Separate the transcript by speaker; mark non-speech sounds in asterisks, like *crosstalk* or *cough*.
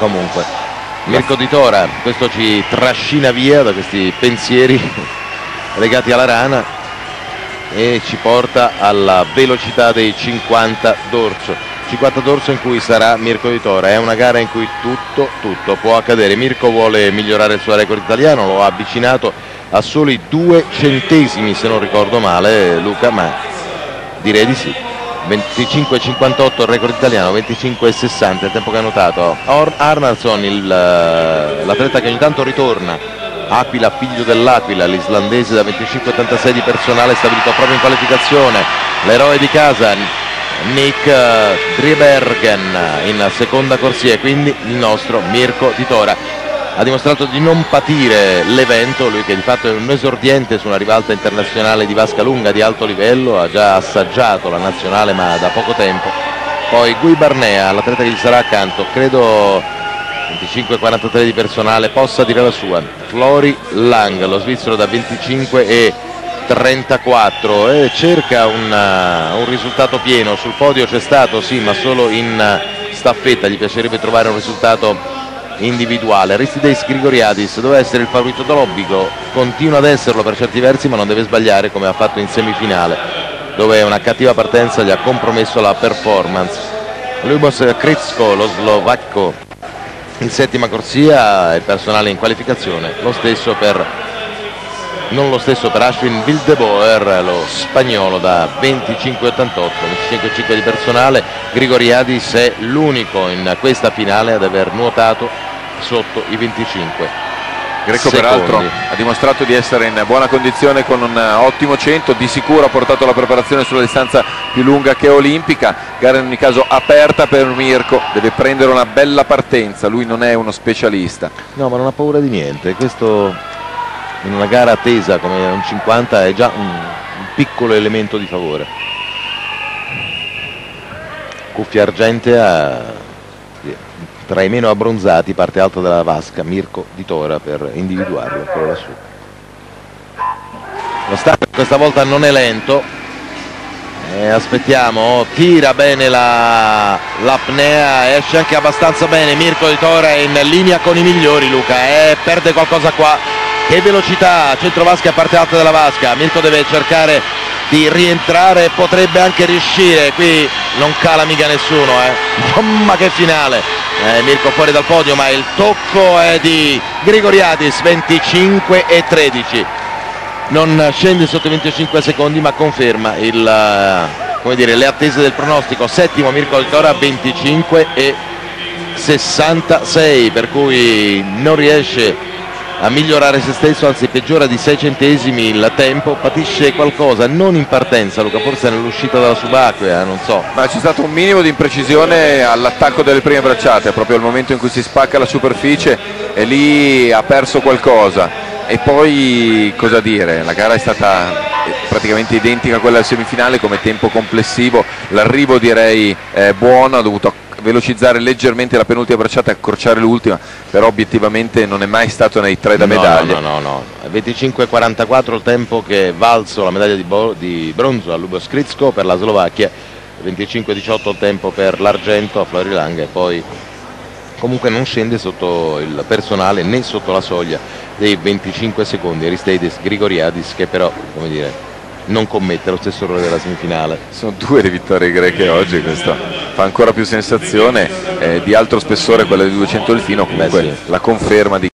Speaker 1: comunque. Mirko Di Tora questo ci trascina via da questi pensieri *laughs* legati alla rana e ci porta alla velocità dei 50 d'orso. 50 d'orso in cui sarà Mirko Di Tora. È una gara in cui tutto, tutto può accadere. Mirko vuole migliorare il suo record italiano lo ha avvicinato a soli due centesimi se non ricordo male Luca ma direi di sì 25,58 il record italiano, 25,60 il tempo che ha notato. Or Arnarsson, eh, l'atleta che ogni tanto ritorna, Aquila, figlio dell'Aquila, l'islandese da 25,86 di personale stabilito proprio in qualificazione, l'eroe di casa, Nick eh, Driebergen in seconda corsia e quindi il nostro Mirko Titora ha dimostrato di non patire l'evento, lui che di fatto è un esordiente su una rivalta internazionale di vasca lunga di alto livello, ha già assaggiato la nazionale ma da poco tempo. Poi Gui Barnea, l'atleta che gli sarà accanto, credo 25-43 di personale, possa dire la sua. Flori Lang, lo svizzero da 25 e 34 e cerca una, un risultato pieno, sul podio c'è stato sì ma solo in staffetta, gli piacerebbe trovare un risultato individuale. Aristides Grigoriadis doveva essere il favorito dell'obbligo, continua ad esserlo per certi versi ma non deve sbagliare come ha fatto in semifinale dove una cattiva partenza gli ha compromesso la performance. Lubos Kritsko, lo slovacco in settima corsia, il personale in qualificazione, lo stesso per non lo stesso per Ashwin Wildeboer, lo spagnolo da 25,88, 25,5 di personale. Grigoriadis è l'unico in questa finale ad aver nuotato sotto i 25.
Speaker 2: Greco Secondi. peraltro ha dimostrato di essere in buona condizione con un ottimo 100, di sicuro ha portato la preparazione sulla distanza più lunga che olimpica, gara in ogni caso aperta per Mirko, deve prendere una bella partenza, lui non è uno specialista.
Speaker 1: No ma non ha paura di niente, questo in una gara attesa come un 50 è già un, un piccolo elemento di favore. Cuffia argentea tra i meno abbronzati, parte alta della vasca, Mirko Di Tora per individuarlo ancora lassù. Lo start questa volta non è lento, eh, aspettiamo, tira bene l'apnea, la, esce anche abbastanza bene, Mirko Di Tora è in linea con i migliori Luca, eh, perde qualcosa qua, che velocità, centro vasca parte alta della vasca, Mirko deve cercare di rientrare, potrebbe anche riuscire, qui non cala mica nessuno, eh. *laughs* mamma che finale, eh, Mirko fuori dal podio ma il tocco è di Grigoriadis 25 e 13 non scende sotto i 25 secondi ma conferma il, eh, dire, le attese del pronostico. Settimo Mirko Altora 25 e 66 per cui non riesce a migliorare se stesso, anzi peggiora di 6 centesimi il tempo, patisce qualcosa, non in partenza Luca, forse nell'uscita dalla subacquea, non so.
Speaker 2: Ma c'è stato un minimo di imprecisione all'attacco delle prime bracciate, proprio al momento in cui si spacca la superficie e lì ha perso qualcosa. E poi cosa dire, la gara è stata praticamente identica a quella del semifinale come tempo complessivo, l'arrivo direi eh, buono, ha dovuto velocizzare leggermente la penultima bracciata e accorciare l'ultima, però obiettivamente non è mai stato nei tre da medaglia.
Speaker 1: No, no, no, no. 25-44 il tempo che valso la medaglia di, di bronzo a Lubo Skritsko per la Slovacchia, 25-18 il tempo per l'argento a Florilanga e poi comunque non scende sotto il personale né sotto la soglia dei 25 secondi Aristides Grigoriadis che però come dire non commette lo stesso errore della semifinale.
Speaker 2: Sono due le vittorie greche oggi, questo fa ancora più sensazione, eh, di altro spessore quella di 200 Delfino, comunque Beh, sì. la conferma di